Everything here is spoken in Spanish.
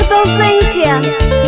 por tu ausencia.